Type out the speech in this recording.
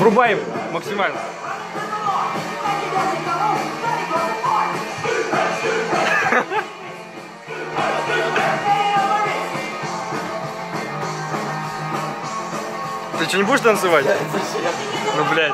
Врубай максимально. Ты что, не будешь танцевать? Ну, блядь.